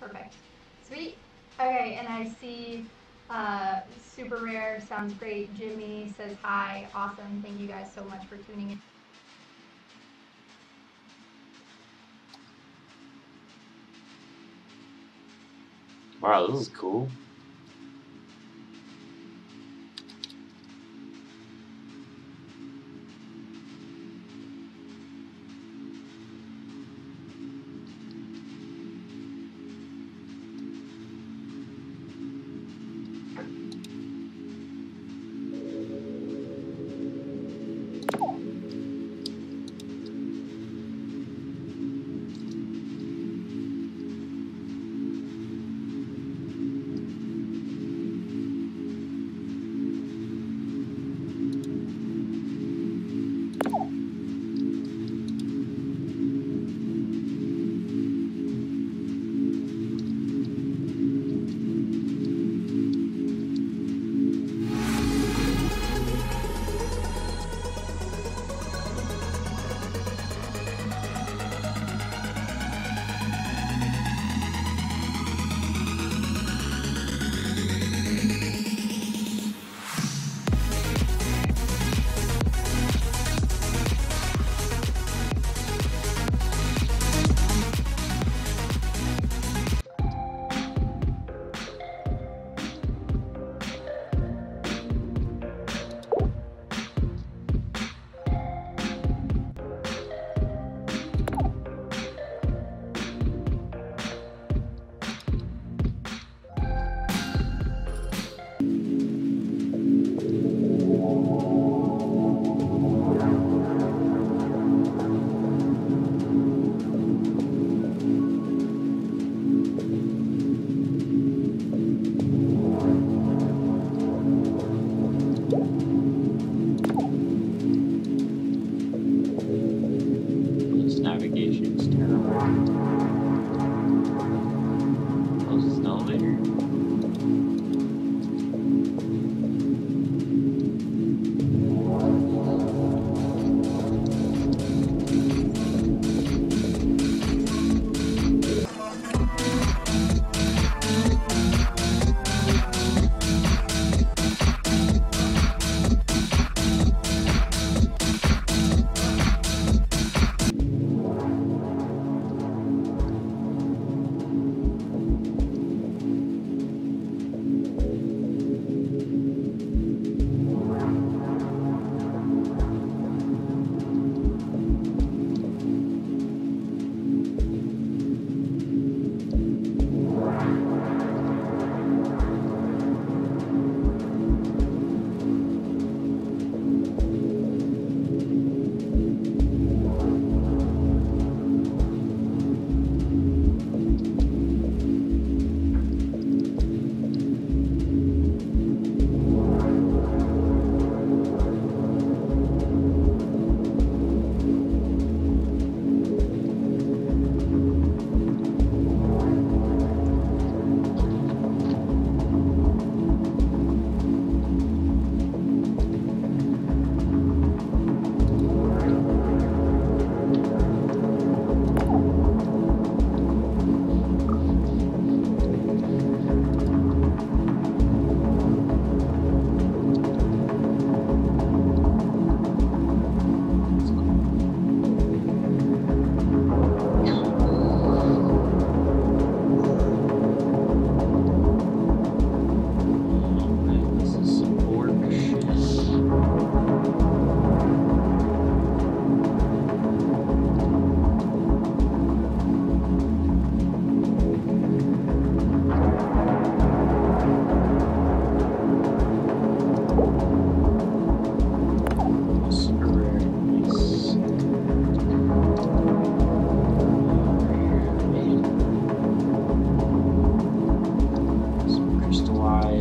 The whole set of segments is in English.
Perfect. Sweet. Okay, and I see uh, super rare sounds great. Jimmy says hi. Awesome. Thank you guys so much for tuning in. Wow, this is cool.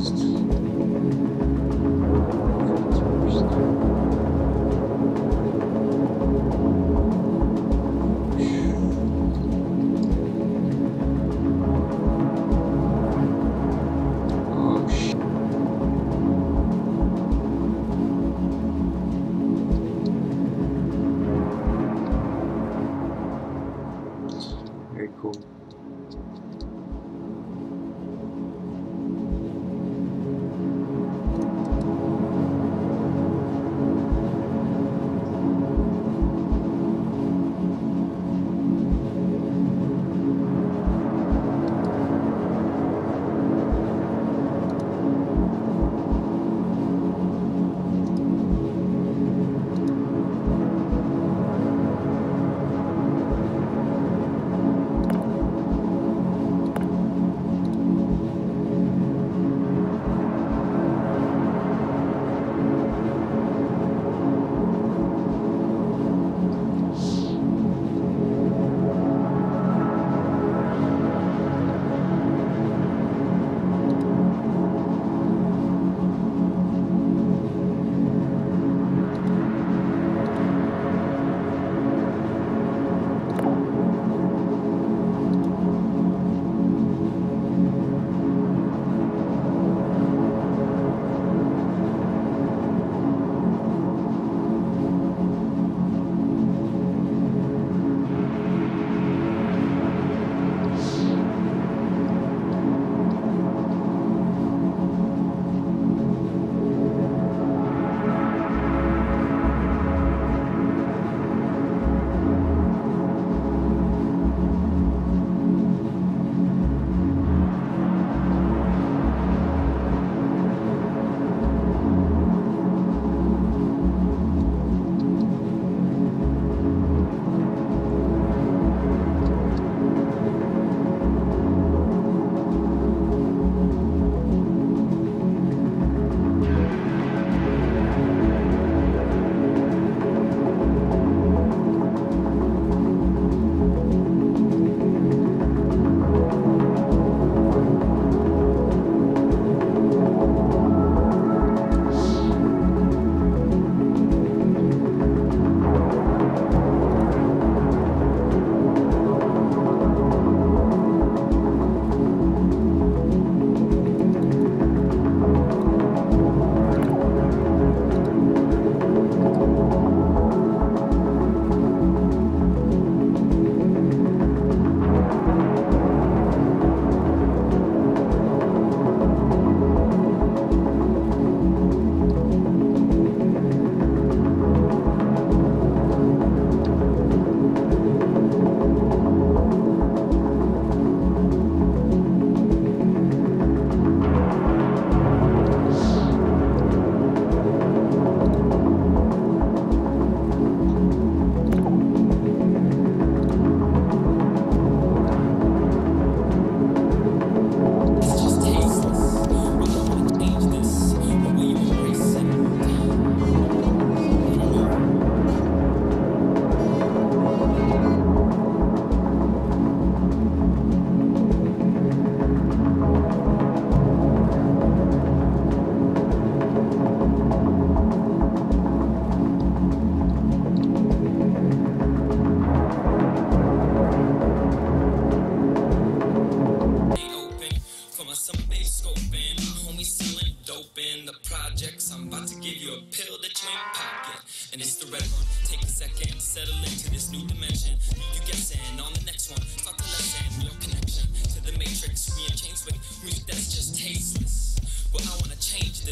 Christ.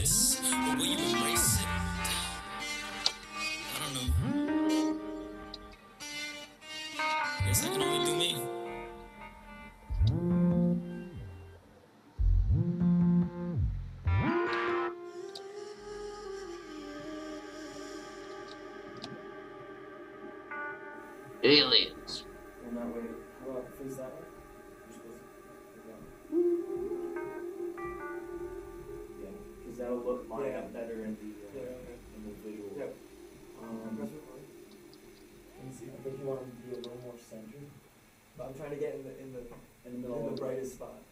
This, but will you embrace it? I don't know. Guess I can only do me. Aliens. And that way, how about face that way? That'll look lined Yeah. up better in the, uh, Yeah, in the visual. Yep. Um, Press record. See. I think you want them to be a little more centered But I'm trying to get in the in the in the middle in the brightest spot.